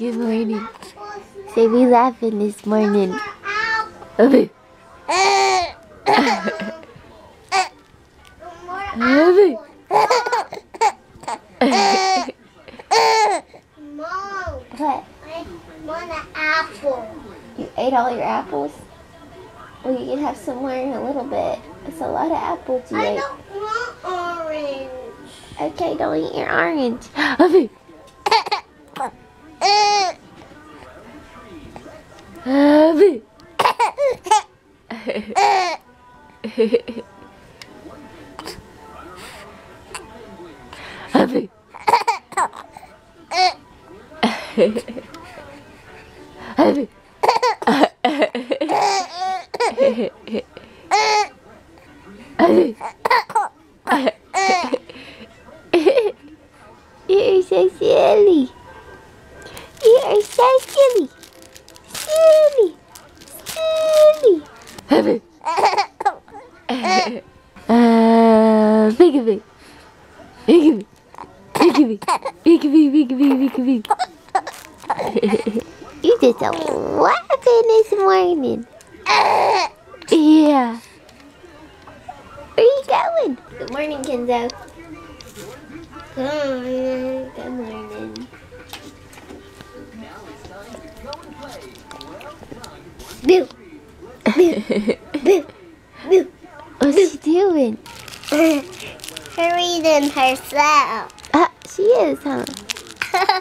Good morning. Say we laughing this morning. Abby. Abby. Mom, What? I want an apple. You ate all your apples? Well, you can have some more in a little bit. It's a lot of apples you I ate. don't want orange. Okay, don't eat your orange. Abby. Abby. Abby. Abby. Abby. You're so silly. Peekaboo. Peekaboo. Peekaboo. Peekaboo, peekaboo, peekaboo. you did some laughing this morning. Yeah. Where you going? Good morning, Kinzo. Good morning. Good morning. Boo. Boo. Boo. Boo. What's she doing? Her reading herself. Ah, she is, huh?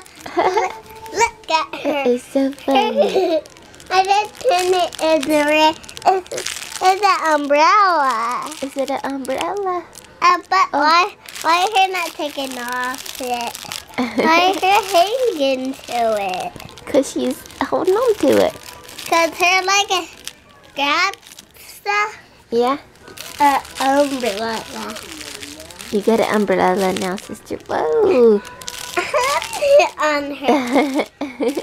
Look at her. It's so funny. I just turn it in the red. It's, it's an umbrella. Is it an umbrella? Uh, but why why is her not taking off it? Why is her hanging to it? Because she's holding on to it. Cause her like a grab stuff. Yeah? Uh, umbrella. You got an umbrella now, sister. Whoa. on her.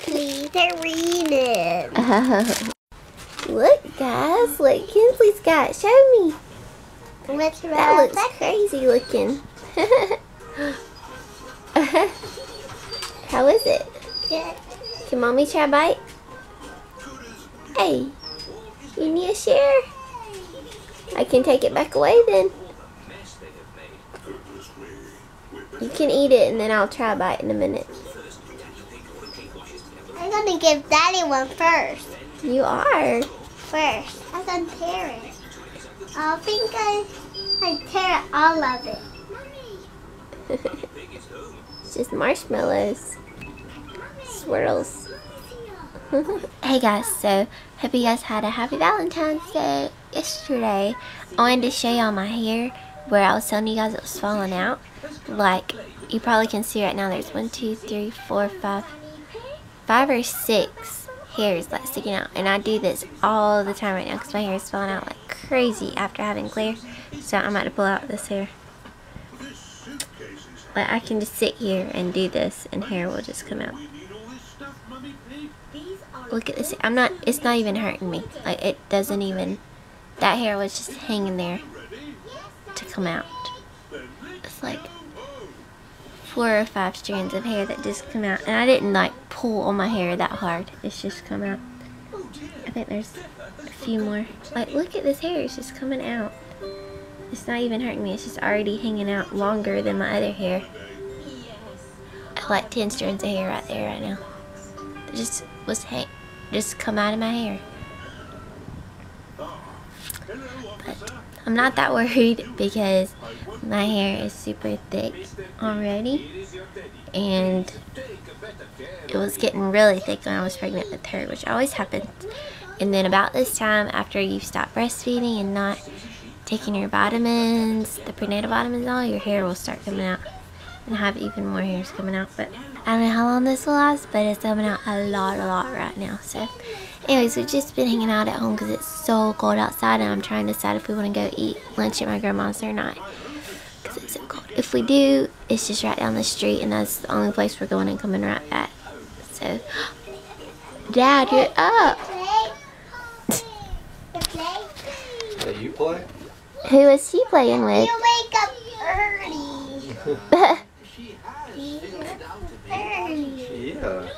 Please, her reading. Look, guys. Look, Kinsley's got. Show me. What's That looks crazy looking. How is it? good. Can mommy try a bite? Hey, you need a share? I can take it back away then. You can eat it and then I'll try a bite in a minute. I'm gonna give Daddy one first. You are. First, I'm gonna tear it. I think I I tear all of it. it's just marshmallows. Swirls. hey guys, so hope you guys had a happy Valentine's Day yesterday. I wanted to show y'all my hair where I was telling you guys it was falling out. Like, you probably can see right now there's one, two, three, four, five, five or six hairs like sticking out. And I do this all the time right now because my hair is falling out like crazy after having Klaire. So I'm about to pull out this hair. But I can just sit here and do this and hair will just come out. Look at this. I'm not, it's not even hurting me. Like it doesn't even, that hair was just hanging there to come out. It's like four or five strands of hair that just come out. And I didn't like pull on my hair that hard. It's just come out. I think there's a few more. Like look at this hair. It's just coming out. It's not even hurting me. It's just already hanging out longer than my other hair. I like 10 strands of hair right there right now. It just was hang just come out of my hair. But I'm not that worried because my hair is super thick already. And it was getting really thick when I was pregnant with her, which always happens. And then about this time, after you stop breastfeeding and not taking your vitamins, the prenatal vitamins all, your hair will start coming out and have even more hairs coming out. But I don't know how long this will last, but it's coming out a lot, a lot right now. So anyways, we've just been hanging out at home because it's so cold outside and I'm trying to decide if we want to go eat lunch at my grandma's or not. Because it's so cold. If we do, it's just right down the street and that's the only place we're going and coming right back. So, Dad, you're up. That you play? Who is he playing with? You wake up early. Early. Yeah.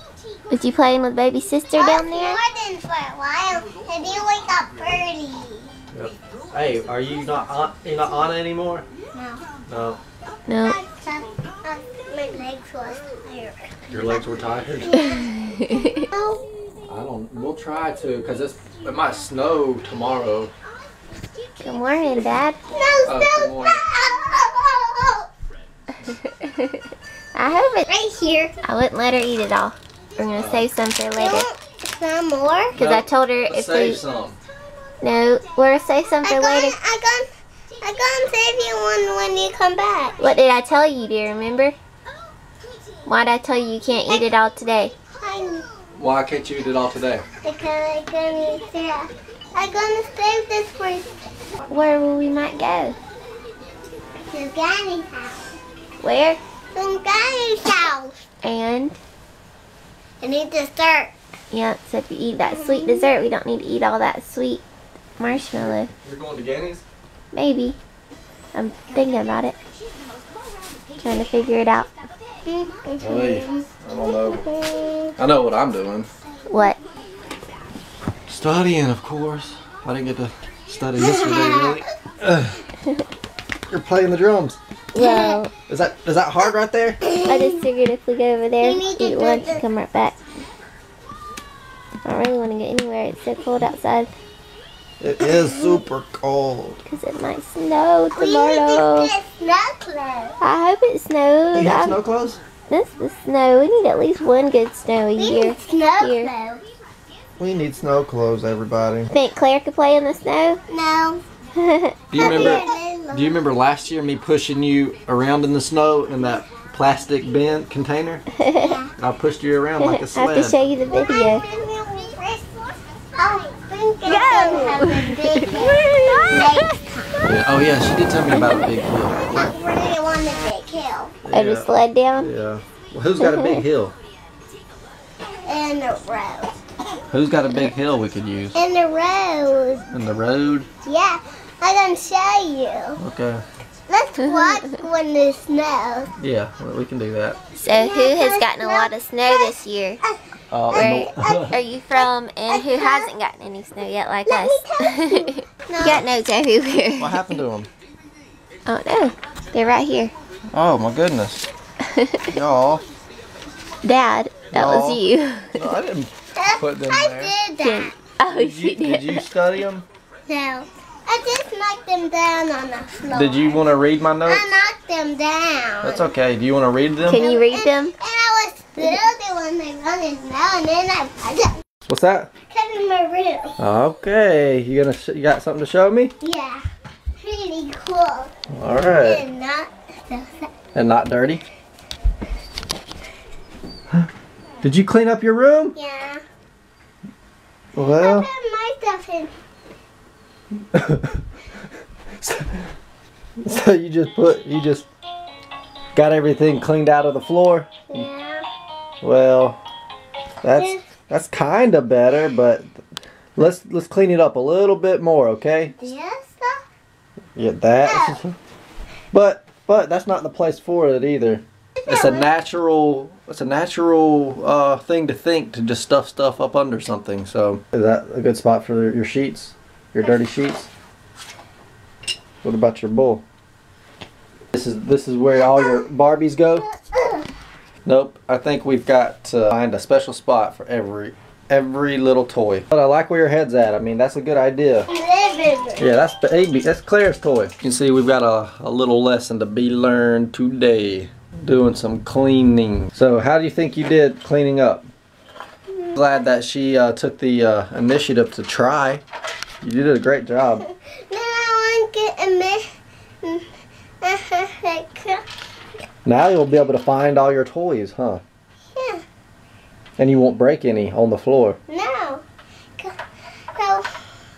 Was you playing with baby sister down there? Jordan for a while, and you wake up early. Hey, are you not on, you not on it anymore? No. No. No. My legs was tired. Your legs were tired. No. I don't. We'll try to, cause it's it might snow tomorrow. Good morning, Dad. No, Oh, good no, morning. I have it. Right here. I wouldn't let her eat it all. We're gonna save some for later. want some more? Because I told her if Save we some. no, we're gonna save some I for gonna, later. I gonna, I gonna save you one when you come back. What did I tell you? Do you remember? Why did I tell you you can't eat it all today? Why can't you eat it all today? because I gonna, yeah, I gonna save this for Where will we might go? the Granny's house. Where? The Granny's house. And I need dessert. yeah, so if you eat that sweet dessert, we don't need to eat all that sweet marshmallow. You're going to Ganny's? Maybe. I'm thinking about it. Trying to figure it out. Hey, I don't know. I know what I'm doing. What? Studying, of course. I didn't get to study yesterday, really. Ugh. You're playing the drums. Well, Is that is that hard right there? I just figured if we go over there, You need to eat lunch, and come right back. I don't really want to get anywhere. It's so cold outside It is super cold. because it might snow We need tomorrow. to get snow clothes. I hope it snows. You have I'm- snow clothes? This the snow. We need at least one good snow a We year. need snow Here. clothes. We need snow clothes, everybody. Think Klaire could play in the snow? No. Do you remember? Do you remember last year me pushing you around in the snow in that plastic bin container? I pushed you around like a I have to sled. show you the video. Yeah, oh yeah, she did tell me about a big hill. Where do want the big hill? I just sled down. Yeah. Well, who's got a big hill? In the road. Who's got a big hill we could use? In the road. In the road? Yeah, I'm gonna show you. Okay. Let's watch when it snow. Yeah, well, we can do that. So who has gotten a lot of snow this year? Uh, Where are you from and who hasn't gotten any snow yet like Let us? me you No. got notes everywhere. what happened to them? Oh no, they're right here. Oh my goodness. Y'all. Dad, that was you. No, I didn't put them I there. did that. Oh, Did she you, did did. you study them? No. I just knocked them down on the floor. Did you want to read my notes? I knocked them down. That's okay. Do you want to read them? Can you read them? And I was still doing my running now, and then I I just What's that? cut in my room. Okay. You gonna sh- you got something to show me? Yeah. Pretty cool. All right. And not. And not dirty. Did you clean up your room? Yeah. I Well. put my stuff in. So, so you just put you just got everything cleaned out of the floor. Yeah. Well, that's that's kind of better, but let's let's clean it up a little bit more, okay? Yes. Yeah, that. But but that's not the place for it either. It's a natural it's a natural uh, thing to think to just stuff stuff up under something. So is that a good spot for your sheets? Your dirty sheets? What about your bowl? This is this is where all your Barbies go. Nope. I think we've got to find a special spot for every every little toy. But I like where your head's at. I mean, that's a good idea. Yeah, that's baby. That's Klaire's toy. You can see we've got a, a little lesson to be learned today. Doing some cleaning. So, how do you think you did cleaning up? Glad that she uh, took the uh, initiative to try. You did a great job. Then I want to get a Now you'll be able to find all your toys, huh? yeah. And you won't break any on the floor. No. So, uh,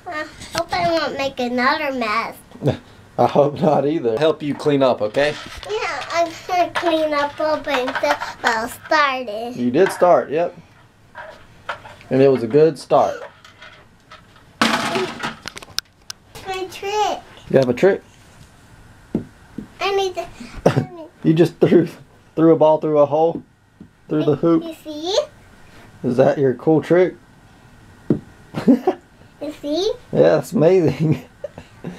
I hope I won't make another mess. I hope not either. Help you clean up, okay? Yeah, I'm gonna clean up all my stuff while starting. You did start, yep. And it was a good start. My trick. You have a trick? I need to. You just threw threw threw a ball through a hole? Through the hoop? You see? Is that your cool trick? You see? Yeah, it's amazing.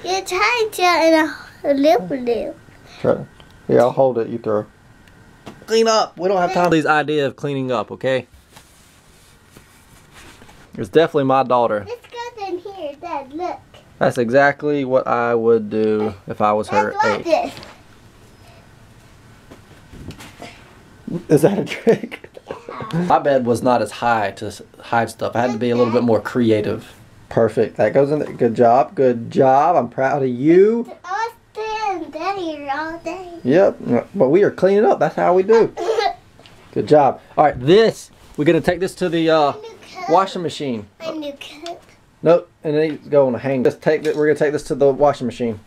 You're trying to in a, a loop loop. Try. Here, I'll hold it. You throw. Clean up. We don't have time for these idea of cleaning up, okay? It's definitely my daughter. Let's go in here, Dad. Look. That's exactly what I would do if I was her Dad, watch age. this. Is that a trick? My bed was not as high to hide stuff. I had to be a little bit more creative. Perfect. That goes in there. Good job. Good job. I'm proud of you. I was staying there here all day. Yep. But we are cleaning up. That's how we do. Good job. All right. This we're gonna take this to the uh, washing machine. My new cup. Nope. And then it's going to hang. Let's take it. We're gonna take this to the washing machine.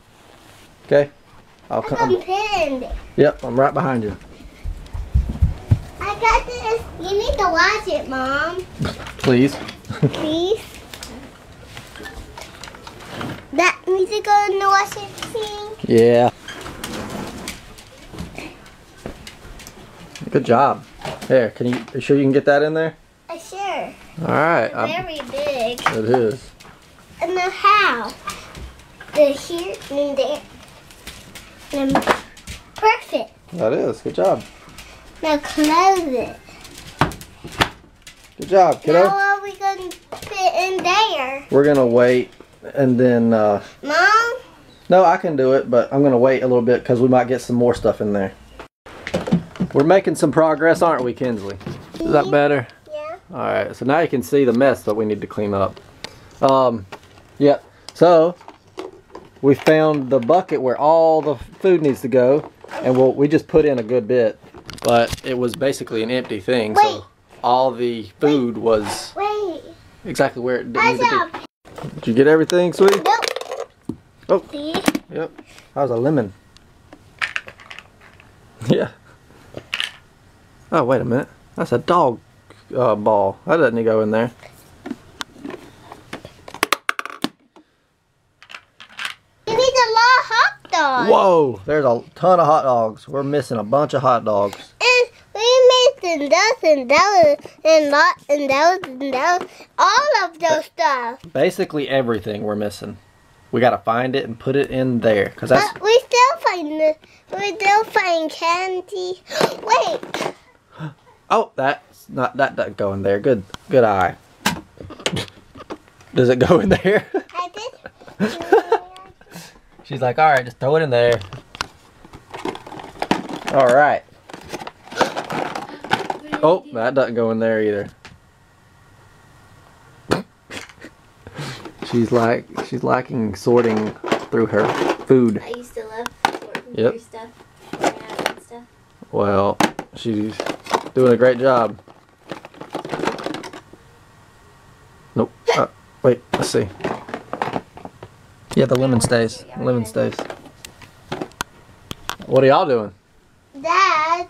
Okay. I'll come. I'm pinned. Yep. I'm right behind you. I got this. You need to watch it, Mom. Please. Please. That needs to go in the washing machine. Yeah. Good job. Here, can you, you sure you can get that in there? I sure. All right. I'm- Very big. it is. And then how? The here and there. And perfect. That is. Good job. Now close it. Good job, Now kiddo. what are we going to fit in there? We're gonna wait, and then uh, Mom? no, I can do it, but I'm gonna wait a little bit because we might get some more stuff in there. We're making some progress, aren't we, Kinsley? Is that better? Yeah. All right. So now you can see the mess that we need to clean up. Um, yep. So we found the bucket where all the food needs to go, and we'll, we just put in a good bit, but it was basically an empty thing. Wait. So all the food was Wait. exactly where it needed to be. Did you get everything, sweetie? Nope. Oh. See? Yep. That was a lemon. Yeah. Oh, wait a minute. That's a dog uh, ball. That doesn't go in there. You need a lot of hot dogs. Whoa! There's a ton of hot dogs. We're missing a bunch of hot dogs. And we made those and those and lot and those and those. All of those stuff. Basically everything we're missing. We gotta find it and put it in there. Cause that's But we still find the, we still find candy. Wait. oh that's not that doesn't go in there. Good good eye. Does it go in there? I did. She's like, all right, just throw it in there. All right. Oh, that doesn't go in there either. she's like, she's lacking sorting through her food. I used to love sorting Yep. through stuff. figuring out stuff. Well, she's doing a great job. Nope. Uh, wait, let's see. Yeah, the lemon stays. Lemon stays. What are y'all doing? Dad.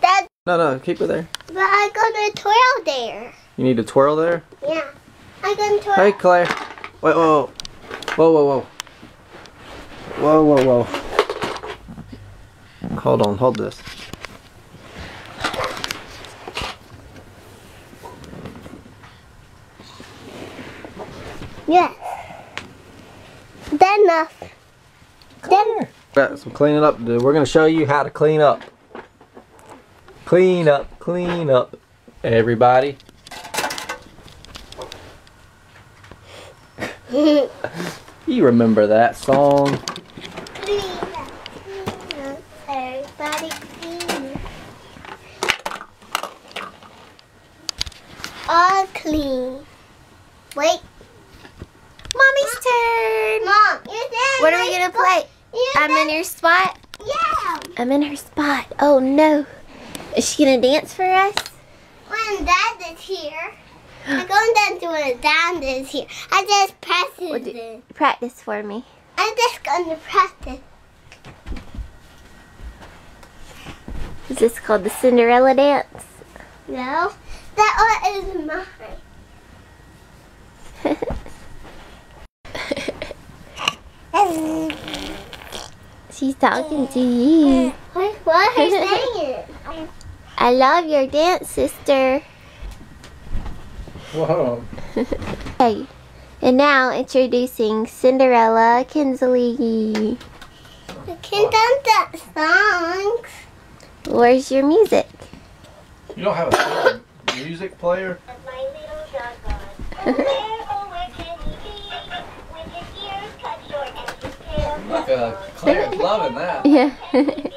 Dad. No, no, keep it there. But I gonna twirl there. You need to twirl there. Yeah. I gonna twirl. Hey, Klaire. Wait, whoa, whoa, whoa, whoa, whoa, whoa, whoa. Hold on, hold this. Yes. Then enough. Then Got some cleaning up to do. We're gonna show you how to clean up. Clean up, clean up, everybody. You remember that song? clean up, clean up, everybody clean up. All clean. Wait, Mommy's turn. Mom, you're there. What are we gonna play? I'm in her spot. Yeah. I'm in her spot. Oh no. Is she gonna dance for us? When Dad is here, I'm going down to when Dad is here. I just practice do- it. Practice for me. I'm just gonna practice. Is this called the Cinderella dance? No, that one is mine. She's talking to you. What, what are you saying? I love your dance, sister. Whoa. Hey. And now introducing Cinderella Kinsley. I can dance that songs. Where's your music? You don't have a music player? Look, uh, Klaire's loving that. Yeah.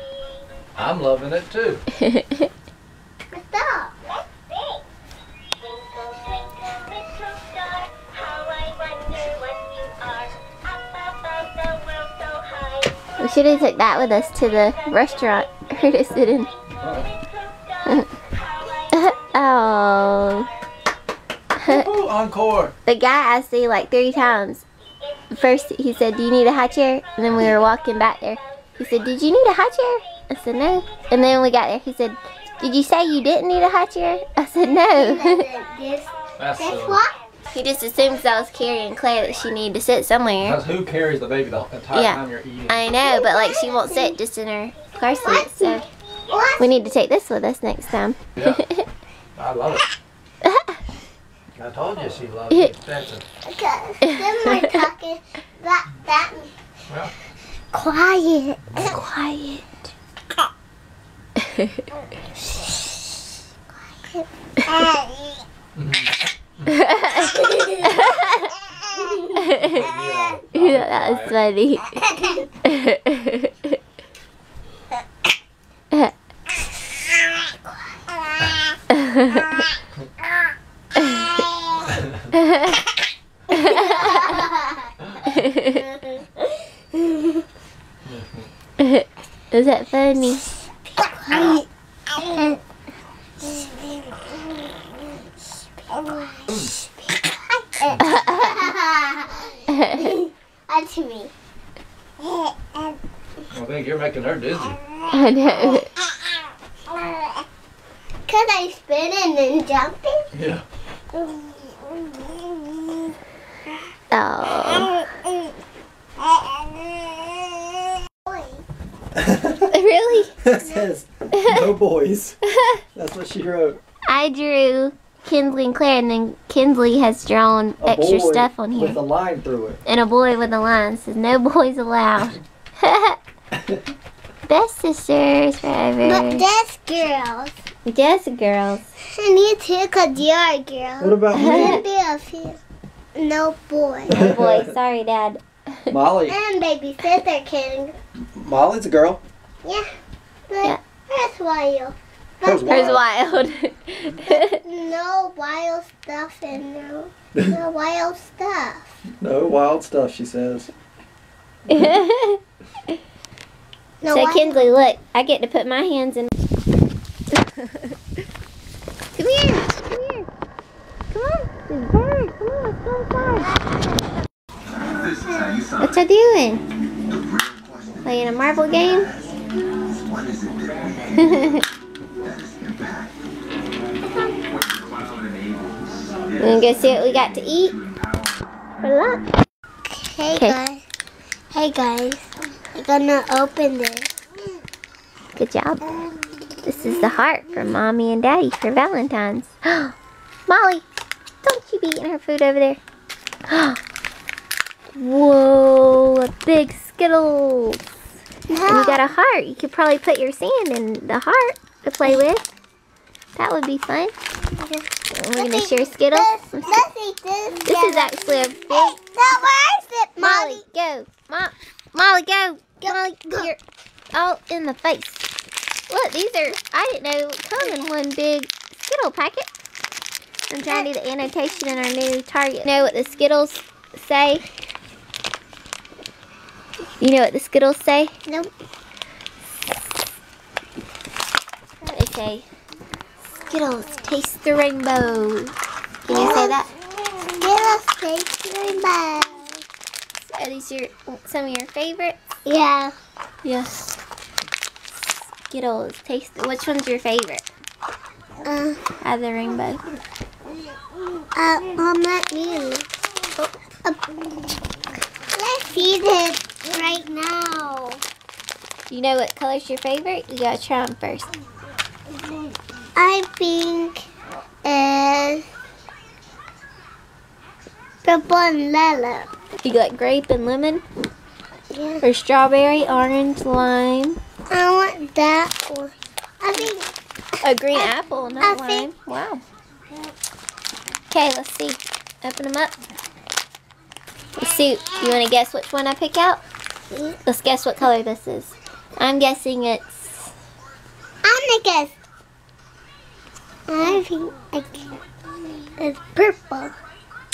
I'm loving it too. Stop. Let's sing. Twinkle, twinkle, little star, how I wonder what you are. Up above the world so high. we should have took that with us to the restaurant. Her to sit in. Little star, how I oh. Encore. The guy I see like three times. First he said, Do you need a high chair? And then we were walking back there. He said, Did you need a high chair? I said, No. And then we got there. He said, Did you say you didn't need a high chair? I said, No. This, That's what? he just assumes I was carrying Klaire that she needed to sit somewhere. Because who carries the baby the entire Yeah. time you're eating? I know, but like she won't sit just in her car seat. So we need to take this with us next time. Yeah. I love it. I told you she loves it. Expensive. Because then we're talking that that Well. quiet. Quiet. that was funny. Is that funny? That's me. I think you're making her dizzy. I know. Cause I spinning and jumping. Yeah. Oh. Really? it says no boys. That's what she wrote. I drew Kinsley and Klaire, and then Kinsley has drawn A extra boy stuff on here. With a line through it. and a boy with a line says, No boys allowed. Best sisters forever. But forever. that's girls. Yes, girls. And you too, cause you're a girl. What about And me? be a. No boy. No boy. Sorry, Dad. Molly. And baby sister can. Molly's a girl. Yeah. But Yeah. That's wild. Hers But Hers wild. wild. no wild stuff and no, no wild stuff. No wild stuff, she says. No so, wild- Kinsley, look, I get to put my hands in. come here. Come here. Come on. This bird. Come on, let's go inside. What you doing? Playing a marble game? We gonna go see what we got to eat for lunch. Hey Okay. guys. Hey guys. I'm gonna open this. Good job. This is the heart for Mommy and Daddy for Valentine's. Molly, don't you be eating her food over there. Whoa, a big Skittles. And you got a heart. You could probably put your sand in the heart to play with. That would be fun. We're gonna share Skittles. Let's, let's eat this. This is actually a big Hey, it, Molly, Molly? go. Mo- Molly, go. Molly, go. you're all in the face. Look, these are, I didn't know, come in one big Skittle packet. I'm trying to do the annotation in our new Target. You know what the Skittles say? You know what the Skittles say? Nope. They say, Skittles, taste the rainbow. Can you say that? Skittles taste the rainbow. Are these your, some of your favorites? Yeah. Yes. Skittles, taste, which one's your favorite? Uh, Out of the rainbow. uh, Mom, let me. Uh, let's eat it right now. You know what color's your favorite? You gotta try them first. I think is purple and yellow. You got grape and lemon, Yeah. or strawberry, orange, lime, I want that one. I think a green apple, not I lime. think- Wow. Okay, let's see. Open them up. Let's see. You want to guess which one I pick out? Let's guess what color this is. I'm guessing it's I'm gonna guess. I think it's purple.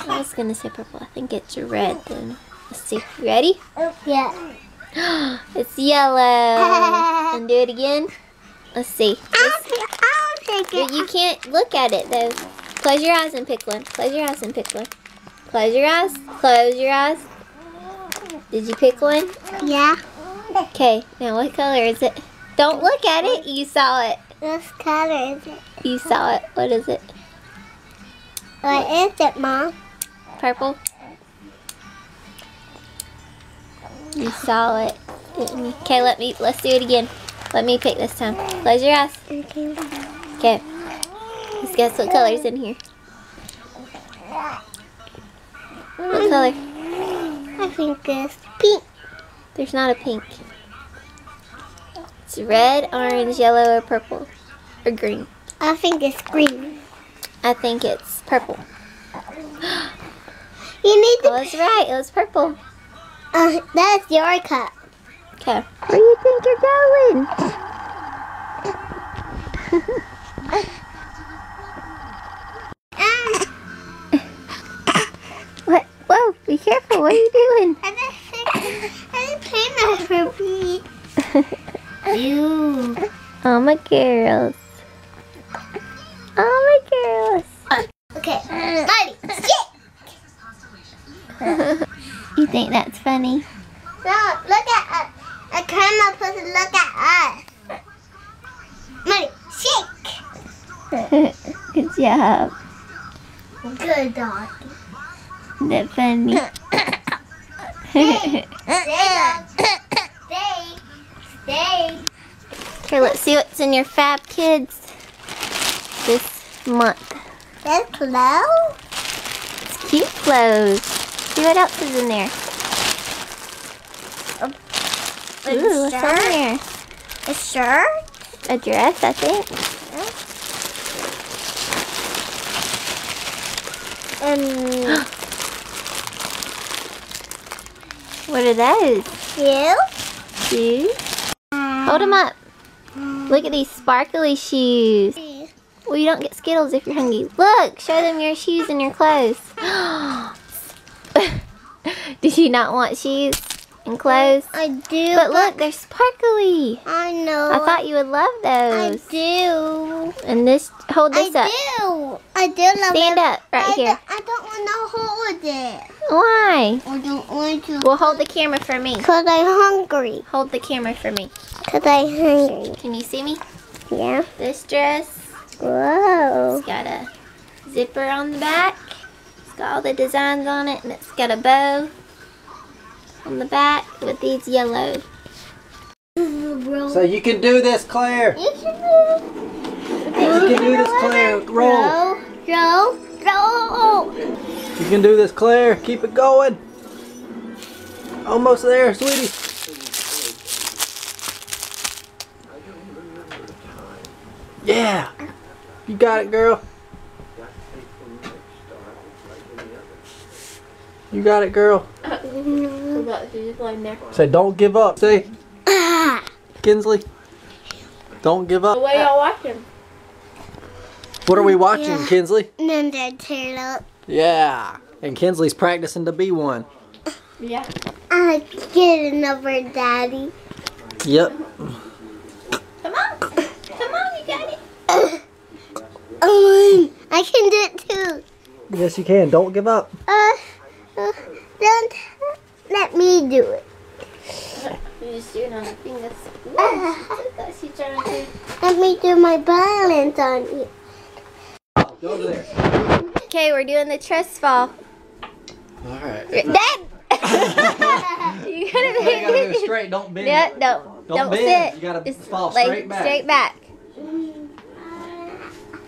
I was gonna say purple. I think it's red then. Let's see. You ready? Yeah. it's yellow. and do it again. Let's see. I'll I'll take it. you can't look at it though. Close your eyes and pick one. Close your eyes and pick one. Close your eyes. Close your eyes. Did you pick one? Yeah. Okay. Now what color is it? Don't look at it. You saw it. What color is it? You saw it. What is it? What is it, Mom? Purple. You saw it. Okay, let me. Let's do it again. Let me pick this time. Close your eyes. Okay. Okay. Let's guess what color's in here. What color? I think it's pink. There's not a pink. It's red, orange, yellow, or purple. Or green. I think it's green. I think it's purple. You need I to. was right. It was purple. Uh, that's your cup. Okay. Where do you think you're going? Um, What? Whoa, be careful. What are you doing? I just think I just play. You. Oh, my girls. Oh, my girls. Okay. Ready. Sit. You think that's funny? No, look at us. The camera to look at us. Ready. Shake. Good job. Good dog. Isn't that funny? Stay. Stay. Stay. Okay, let's see what's in your FabKids this month. That's close. It's cute clothes. See what else is in there. Ooh, what's on there? A shirt? A dress, I think. What are those? you? Shoes? Hold them up. Look at these sparkly shoes. Well, you don't get Skittles if you're hungry. Look, show them your shoes and your clothes. Did you not want shoes and clothes? I do. But look, they're sparkly. I know. I thought you would love those. I do. And this, hold I this up. do. I do love Stand it. up right I here. Don't, I don't want to hold it. Why? I don't want to. Well, hold the camera for me. Cause I'm hungry. Hold the camera for me. Cause I'm hungry. Can you see me? Yeah. This dress, Whoa. it's got a zipper on the back. It's got all the designs on it, and it's got a bow on the back with these yellow. So you can do this, Klaire. You can do. You can do this, Klaire. Roll. Roll. Roll. Roll. You can do this, Klaire. Keep it going. Almost there, sweetie. Yeah. You got it, girl. You got it, girl. Say, don't give up. Say. Kinsley. Don't give up. What y'all watching? What are we watching, Yeah. Kinsley? Ninja Turtle. Yeah. And Kinsley's practicing to be one. Yeah. I get another daddy. Yep. Come on. Come on, you got it. Oh, I can do it too. Yes, you can. Don't give up. Uh, uh, don't let me do it. You just do it on the fingers. Uh, That's you trying to let me do my balance on you. Go over there. Okay, we're doing the trust fall. All right. Dad! you gotta, you gotta do it it. straight. Don't bend. Yeah, no. Don't Don't, bend. sit. You gotta Just fall lay straight back. Straight back. No,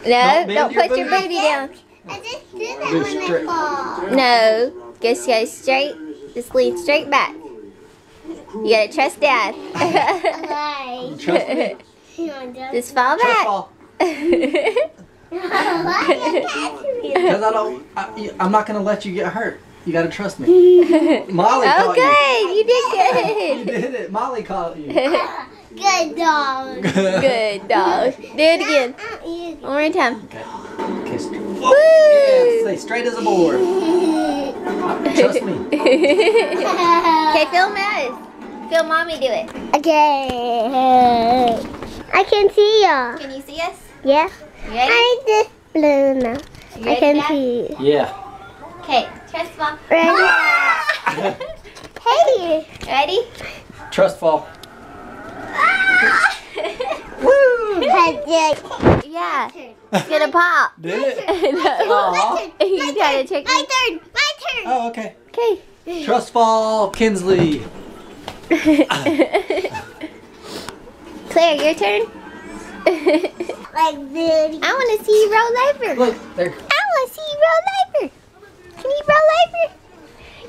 bend don't your put your booty. booty down. I just did that Do when straight. I fall. No, just go straight. Just lean straight back. You gotta trust Dad. Like, Trust me. you just- just fall Trust back. fall. Why you catching me? Because I don't. I, I'm not gonna let you get hurt. You gotta trust me. Molly Oh, caught you. good. You You did did it. Molly caught you. good. Good dog. good dog. Do it again. One more time. Okay. st- Woo! Yeah, stay straight as a board. Trust me. Okay, film us. Film mommy do it. Okay. I can see you. Can you see us? Yeah. You ready? I just blue now. You I can Dad? see. Yeah. Okay, trust fall. Ready? hey. Ready? Trust fall. Ah! Project. Yeah. It's gonna pop. Did it? no. Aw. You tried to trick My turn. My turn. Oh, okay. Okay. Trust fall, Kinsley. Klaire, your turn. Like this. I want to see you roll over. Look, there. I want to see you roll over. Can you roll over?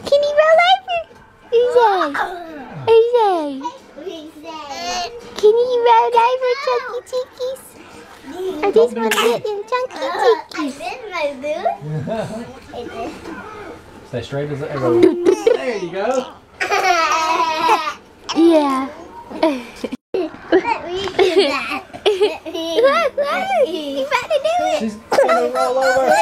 Can you roll over? Who's that? Who's that? Can you roll over, Chunky Chickies? I just want to get them Chunky uh, I Chickies. did my boo. Stay straight as a arrow. There you go. Yeah. Let me do that. Let me. Look, look. You to do it. She's roll over.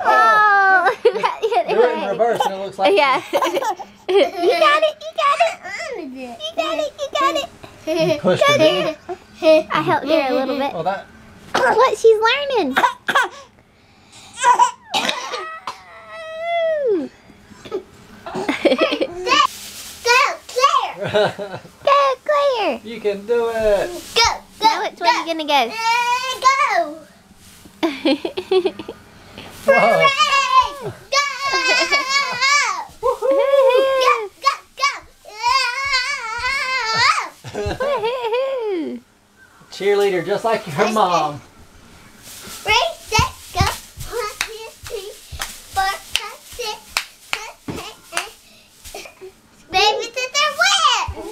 Oh. Do it in reverse and it looks like. Yeah. you got it. You got it. You got it. You got it. Push the button. I helped her a little bit. Oh, that. What? She's learning. it. Go, Klaire. Go, Klaire. you can do it. Go, go. Now which way are you gonna go? Uh, go. Whoa. Hooray! Go. Go, go, go. Woohoo. Cheerleader, just like her mom. Ready, set, go.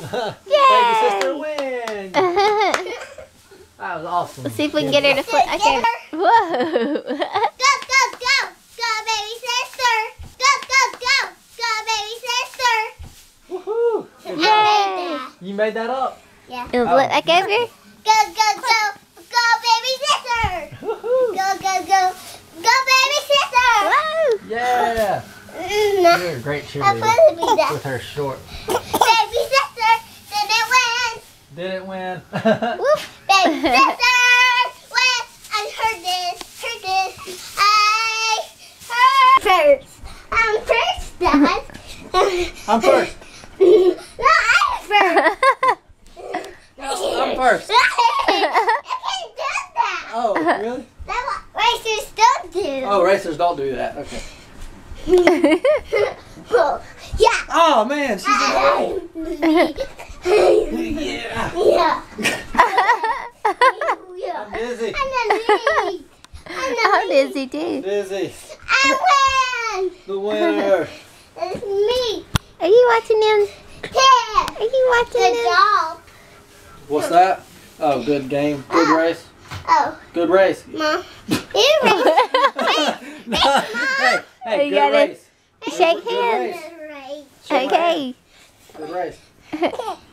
One, two, three, four, five, six, seven, eight, nine. Baby sister win! Baby sister wins. That was awesome. Let's see if we can get her to flip. Okay. Whoa. Go, go, go! Go, baby sister! Go, go, go! Go, baby sister! Woohoo. I made that. You made that up. Yeah. It'll flip back over. Go, go, go! Go, baby sister! Woohoo. Go, go, go! Go, baby sister! Whoa. Yeah. Mm, You're a great cheerleader. supposed to be that. With her short. Baby sister didn't win! Didn't win. Whoop. Baby sister win! I heard this, heard this. I heard first. I'm first, Dad. I'm first. no, I'm first. I'm first. I can't do that. Oh, really? That's what racers don't do. Oh, racers don't do that. Okay. Oh, yeah. Oh man, she's in Yeah. yeah. yeah. I'm dizzy. I'm not lead. I'm not I'm lead. dizzy too. Dizzy. I win. The winner. It's me. Are you watching him? Yeah. Are you watching Good them? job. What's that? Oh, good game. Good uh, race. Oh, Good race. mom. You race. hey, hey, You good gotta race. Shake Good hands. race. race. Shake my hand. Okay. Good race.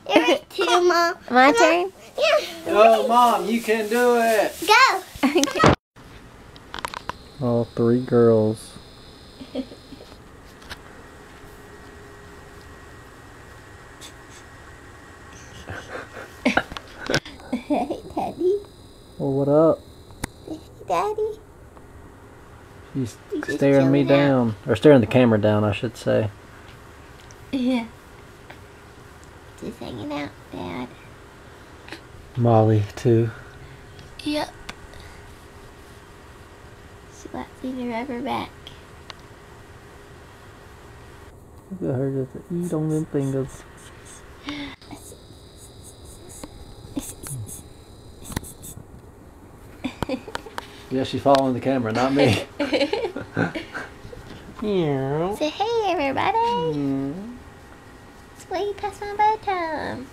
You race too, mom. My turn. Yeah. Oh, mom, you can do it. Go. All three girls. hey, Daddy. Well, what up? Daddy. She's staring me out. down, or staring the camera down, I should say. Yeah. Just hanging out, Dad. Molly too. Yep. She left me the rubber back. Look at her just eat on them fingers. Yeah, she's following the camera, not me. Yeah. Say hey everybody. Mm. Way past my bedtime.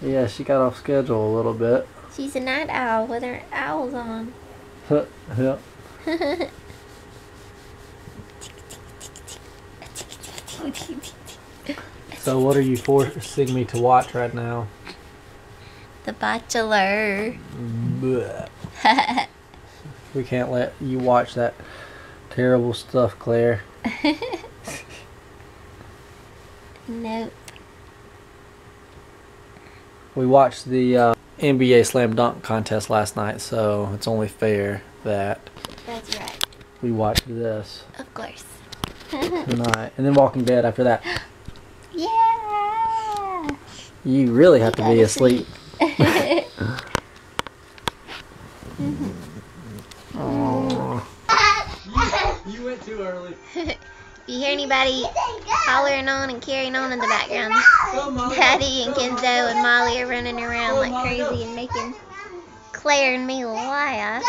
Yeah, she got off schedule a little bit. She's a night owl with her owls on. yeah. So what are you forcing me to watch right now? the Bachelor. We can't let you watch that terrible stuff, Klaire. nope. We watched the uh, NBA Slam Dunk contest last night, so it's only fair that That's right. we watch this Of course. tonight. And then Walking Dead after that. yeah. You really have to Gotta be asleep. You went too early. if you hear anybody hollering on and carrying on in the background, Daddy and Kinzo and Molly are running around like crazy and making Klaire and me laugh.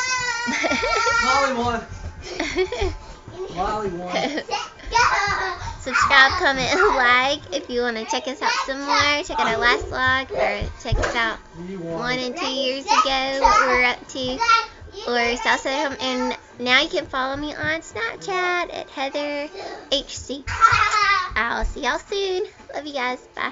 Molly won. Molly won. Subscribe, comment, and like if you want to check us out some more. Check out our last vlog or check us out one and two years ago, what we were up to. Or South Home. And now you can follow me on Snapchat at Heather HC. I'll see y'all soon. Love you guys. Bye.